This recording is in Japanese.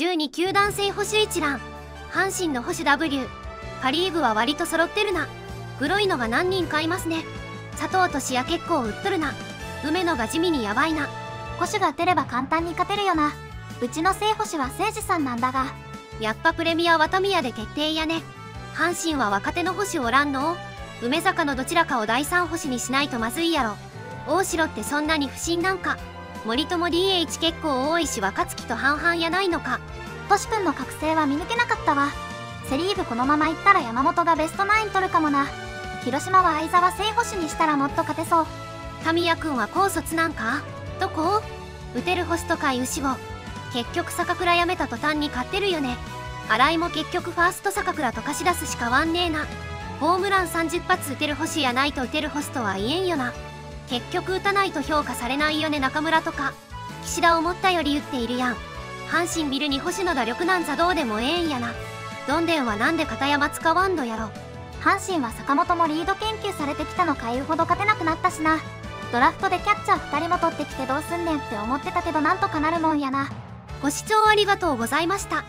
12球団制保守一覧。阪神の保守 W パ・リーグは割と揃ってるな。黒いのが何人かいますね。佐藤俊也結構売っとるな。梅野が地味にやばいな。保守が出れば簡単に勝てるよな。うちの正捕手は誠司さんなんだが。やっぱプレミアはタミヤで決定やね。阪神は若手の保守おらんの？梅坂のどちらかを第3保守にしないとまずいやろ。大城ってそんなに不審なんか。森友 DH 結構多いし若月と半々やないのか。トシ君の覚醒は見抜けなかったわ。セ・リーグこのままいったら山本がベストナイン取るかもな。広島は相沢正捕手にしたらもっと勝てそう。タミヤ君は高卒なんか？どこ？打てるホストかい牛を。結局坂倉辞めた途端に勝ってるよね。新井も結局ファースト坂倉と貸し出すしかわんねえな。ホームラン30発打てる星やないと打てるホストは言えんよな。結局打たないと評価されないよね中村とか。岸田思ったより打っているやん。阪神ビルに星野打力なんざどうでもええんやな。どんでんはなんで片山使わんのやろ。阪神は坂本もリード研究されてきたのか言うほど勝てなくなったしな。ドラフトでキャッチャー2人も取ってきてどうすんねんって思ってたけどなんとかなるもんやな。ご視聴ありがとうございました。